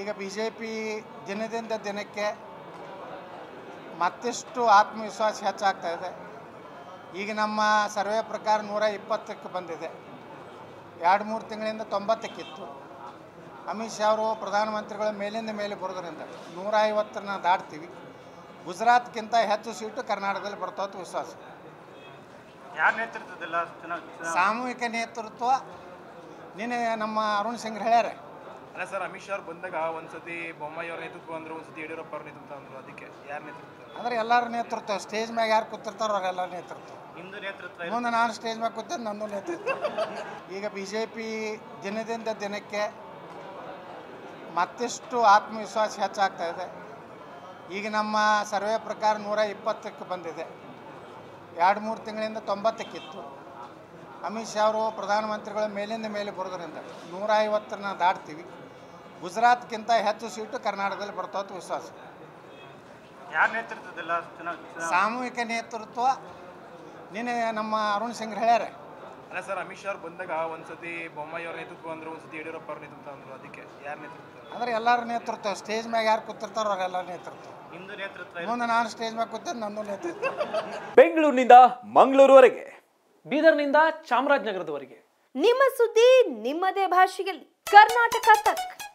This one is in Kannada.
ಈಗ ಬಿ ಜೆ ಪಿ ದಿನದಿಂದ ದಿನಕ್ಕೆ ಮತ್ತಿಷ್ಟು ಆತ್ಮವಿಶ್ವಾಸ ಹೆಚ್ಚಾಗ್ತಾ ಇದೆ. ಈಗ ನಮ್ಮ ಸರ್ವೆ ಪ್ರಕಾರ ನೂರ ಇಪ್ಪತ್ತಕ್ಕೆ ಬಂದಿದೆ. ಎರಡು ಮೂರು ತಿಂಗಳಿಂದ ತೊಂಬತ್ತಕ್ಕಿತ್ತು. ಅಮಿತ್ ಶಾ ಅವರು ಪ್ರಧಾನಮಂತ್ರಿಗಳ ಮೇಲಿಂದ ಮೇಲೆ ಬರೋದ್ರಿಂದ ನೂರ ಐವತ್ತನ್ನ ದಾಟ್ತೀವಿ. ಗುಜರಾತ್ಗಿಂತ ಹೆಚ್ಚು ಸೀಟು ಕರ್ನಾಟಕದಲ್ಲಿ ಬರ್ತಾವತ್ತು ವಿಶ್ವಾಸ. ಯಾರ ನೇತೃತ್ವದಲ್ಲ ಚುನಾವಣೆ ಸಾಮೂಹಿಕ ನೇತೃತ್ವ ನಿನ್ನೆ ನಮ್ಮ ಅರುಣ್ ಸಿಂಗ್ ಹೇಳ್ಯಾರ. ಅಲ್ಲ ಸರ್ ಅಮಿತ್ ಶಾ ಅವ್ರು ಬಂದಾಗ ಒಂದ್ಸತಿ ಬೊಮ್ಮಾಯಿ ಅವ್ರ ನೇತೃತ್ವ ಅಂದ್ರು ಒಂದ್ಸತಿ ಯಡಿಯೂರಪ್ಪ ಅವ್ರ ನೇತೃತ್ವ ಅಂದ್ರು ಅದಕ್ಕೆ ಯಾರ ನೇತೃತ್ವ? ಅಂದ್ರೆ ಎಲ್ಲರ ನೇತೃತ್ವ ಸ್ಟೇಜ್ ಮ್ಯಾಗ ಯಾರು ಕೂತಿರ್ತಾರೋ ಅವರೆಲ್ಲ ನೇತೃತ್ವ. ನಿಮ್ದು ನೇತೃತ್ವ ಮುಂದೆ ನಾನು ಸ್ಟೇಜ್ ಮ್ಯಾಗ ಕೂತಿದ್ದು ನಂದು ನೇತೃತ್ವ. ಈಗ ಬಿ ಜೆ ಪಿ ದಿನದಿಂದ ದಿನಕ್ಕೆ ಮತ್ತಿಷ್ಟು ಆತ್ಮವಿಶ್ವಾಸ ಹೆಚ್ಚಾಗ್ತಾ ಇದೆ. ಈಗ ನಮ್ಮ ಸರ್ವೆ ಪ್ರಕಾರ ನೂರ ಇಪ್ಪತ್ತಕ್ಕೆ ಬಂದಿದೆ. ಎರಡು ಮೂರು ತಿಂಗಳಿಂದ ತೊಂಬತ್ತಕ್ಕಿತ್ತು. ಅಮಿತ್ ಶಾ ಅವರು ಪ್ರಧಾನಮಂತ್ರಿಗಳ ಮೇಲಿಂದ ಮೇಲೆ ಬರೋದ್ರಿಂದ ನೂರ ಐವತ್ತರನ್ನ ದಾಟ್ತೀವಿ. ಗುಜರಾತ್ಗಿಂತ ಹೆಚ್ಚು ಸೀಟು ಕರ್ನಾಟಕದಲ್ಲಿ ಬರ್ತಾವತ್ತು ವಿಶ್ವಾಸ. ಯಾರ ನೇತೃತ್ವದಲ್ಲ ಚುನಾವಣೆ ಸಾಮೂಹಿಕ ನೇತೃತ್ವ ನಿನ್ನೆ ನಮ್ಮ ಅರುಣ್ ಸಿಂಗ್ ಹೇಳ್ಯಾರ. ಅಲ್ಲ ಸರ್ ಅಮಿತ್ ಶಾ ಅವ್ರು ಬಂದಾಗ ಒಂದ್ಸತಿ ಬೊಮ್ಮಾಯಿ ಅವ್ರ ನೇತೃತ್ವ ಅಂದ್ರು ಒಂದ್ಸತಿ ಯಡಿಯೂರಪ್ಪ ಅವ್ರ ನೇತೃತ್ವ ಅಂದ್ರು ಅದಕ್ಕೆ ಯಾರ ನೇತೃತ್ವ? ಅಂದ್ರೆ ಎಲ್ಲರ ನೇತೃತ್ವ ಸ್ಟೇಜ್ ಮ್ಯಾಗ ಯಾರು ಕೂತಿರ್ತಾರೋ ಅವರೆಲ್ಲ ನೇತೃತ್ವ. ನಿಮ್ದು ನೇತೃತ್ವ ಮುಂದೆ ನಾನು ಸ್ಟೇಜ್ ಮ್ಯಾಗ ಕೂತ ನಂದು ನೇತೃತ್ವ. ಬೆಂಗಳೂರಿನಿಂದ ಮಂಗಳೂರುವರೆಗೆ. ಬೀದರ್ನಿಂದ ಚಾಮರಾಜನಗರದವರೆಗೆ. ನಿಮ್ಮ ಸುದ್ದಿ ನಿಮ್ಮದೇ ಭಾಷೆಯಲ್ಲಿ. ಕರ್ನಾಟಕ ತಕ್.